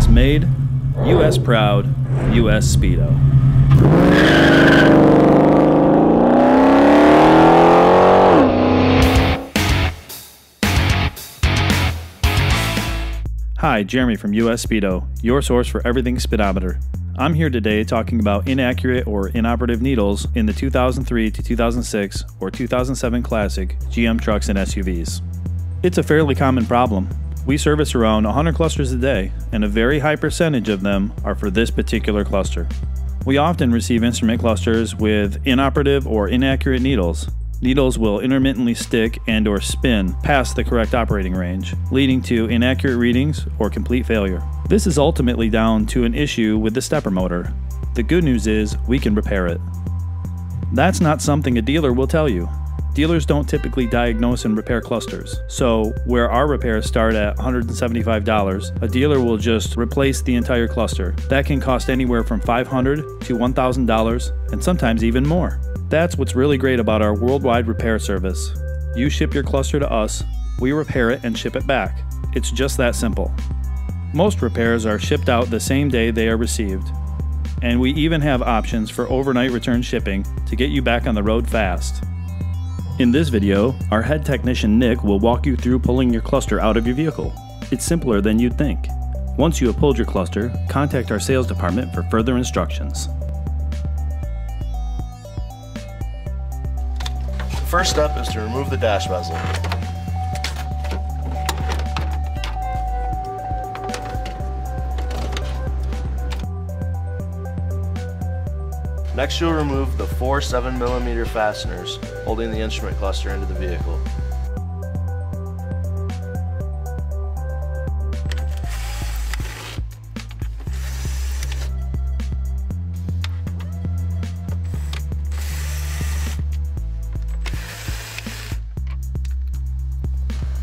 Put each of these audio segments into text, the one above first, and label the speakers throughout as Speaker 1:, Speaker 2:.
Speaker 1: US made, US proud, US Speedo. Hi, Jeremy from US Speedo, your source for everything speedometer. I'm here today talking about inaccurate or inoperative needles in the 2003 to 2006 or 2007 classic GM trucks and SUVs. It's a fairly common problem. We service around 100 clusters a day, and a very high percentage of them are for this particular cluster. We often receive instrument clusters with inoperative or inaccurate needles, needles will intermittently stick and or spin past the correct operating range, leading to inaccurate readings or complete failure. This is ultimately down to an issue with the stepper motor. The good news is we can repair it. That's not something a dealer will tell you. Dealers don't typically diagnose and repair clusters, so where our repairs start at $175, a dealer will just replace the entire cluster. That can cost anywhere from $500 to $1,000 and sometimes even more. That's what's really great about our worldwide repair service. You ship your cluster to us, we repair it and ship it back. It's just that simple. Most repairs are shipped out the same day they are received. And we even have options for overnight return shipping to get you back on the road fast. In this video, our head technician Nick will walk you through pulling your cluster out of your vehicle. It's simpler than you'd think. Once you have pulled your cluster, contact our sales department for further instructions.
Speaker 2: The First step is to remove the dash bezel. Next you'll remove the four 7mm fasteners holding the instrument cluster into the vehicle.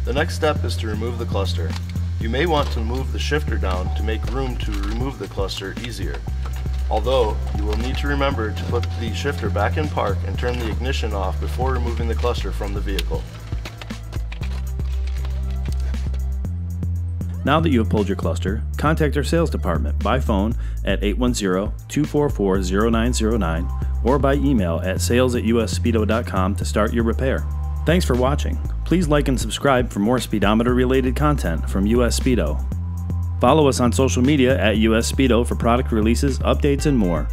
Speaker 2: The next step is to remove the cluster. You may want to move the shifter down to make room to remove the cluster easier. Although, you will need to remember to put the shifter back in park and turn the ignition off before removing the cluster from the vehicle.
Speaker 1: Now that you have pulled your cluster, contact our sales department by phone at 810-244-0909 or by email at sales at usspeedo.com to start your repair. Thanks for watching. Please like and subscribe for more speedometer related content from US Speedo. Follow us on social media at US Speedo for product releases, updates, and more.